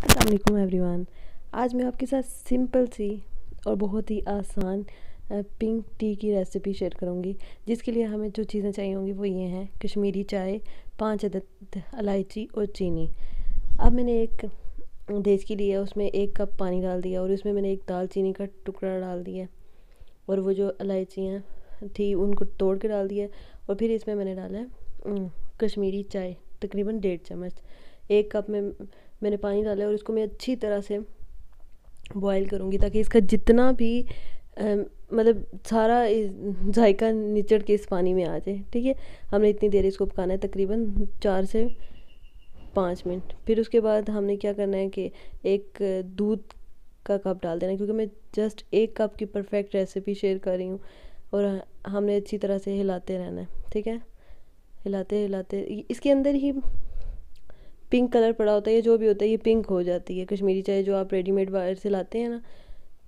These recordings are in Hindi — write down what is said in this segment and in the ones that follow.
अल्लाम एवरीवन। आज मैं आपके साथ सिंपल सी और बहुत ही आसान पिंक टी की रेसिपी शेयर करूँगी। जिसके लिए हमें जो चीज़ें चाहिए होंगी वो ये हैं, कश्मीरी चाय, पाँच अदद इलायची और चीनी। अब मैंने एक देश की लिया उसमें एक कप पानी डाल दिया और उसमें मैंने एक दाल चीनी का टुकड़ा डाल दिया। और वो जो इलायचियाँ थी, उनको तोड़ के डाल दिया और फिर इसमें मैंने डाला कश्मीरी चाय, तकरीबन डेढ़ चम्मच। एक कप में मैंने पानी डाला और इसको मैं अच्छी तरह से बॉयल करूँगी ताकि इसका जितना भी आ, मतलब सारा जायका निचड़ के इस पानी में आ जाए। ठीक है? हमने इतनी देर इसको पकाना है तकरीबन चार से पाँच मिनट। फिर उसके बाद हमने क्या करना है कि एक दूध का कप डाल देना क्योंकि मैं जस्ट एक कप की परफेक्ट रेसिपी शेयर कर रही हूँ और हमने अच्छी तरह से हिलाते रहना है। ठीक है? हिलाते हिलाते इसके अंदर ही पिंक कलर पड़ा होता है या जो भी होता है, ये पिंक हो जाती है। कश्मीरी चाय जो आप रेडीमेड बाहर से लाते हैं ना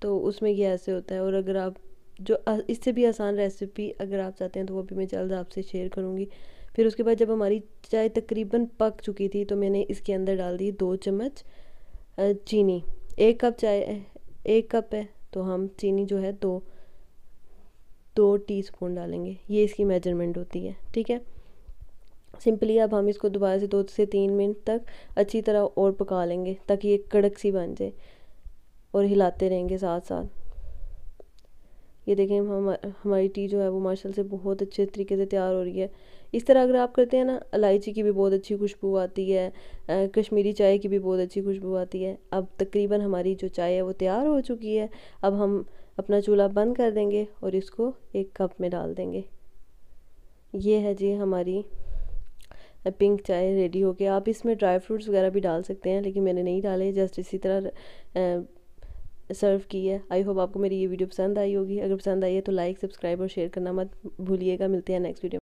तो उसमें ये ऐसे होता है। और अगर आप, जो इससे भी आसान रेसिपी अगर आप चाहते हैं तो वो भी मैं जल्द आपसे शेयर करूँगी। फिर उसके बाद जब हमारी चाय तकरीबन पक चुकी थी तो मैंने इसके अंदर डाल दी दो चम्मच चीनी। एक कप चाय, एक कप है तो हम चीनी जो है दो दो टीस्पून डालेंगे। ये इसकी मेज़रमेंट होती है, ठीक है? सिंपली अब हम इसको दोबारा से दो से तीन मिनट तक अच्छी तरह और पका लेंगे, ताकि ये कड़क सी बन जाए और हिलाते रहेंगे साथ साथ ये देखें, हम, हमारी टी जो है वो मार्शल से बहुत अच्छे तरीके से तैयार हो रही है। इस तरह अगर आप करते हैं ना, इलायची की भी बहुत अच्छी खुशबू आती है कश्मीरी चाय की भी बहुत अच्छी खुशबू आती है। अब तकरीबन हमारी जो चाय है वो तैयार हो चुकी है। अब हम अपना चूल्हा बंद कर देंगे और इसको एक कप में डाल देंगे। ये है जी हमारी पिंक चाय रेडी हो गया आप इसमें ड्राई फ्रूट्स वगैरह भी डाल सकते हैं, लेकिन मैंने नहीं डाले जस्ट इसी तरह सर्व की है। आई होप आपको मेरी ये वीडियो पसंद आई होगी। अगर पसंद आई है तो लाइक सब्सक्राइब और शेयर करना मत भूलिएगा। मिलते हैं नेक्स्ट वीडियो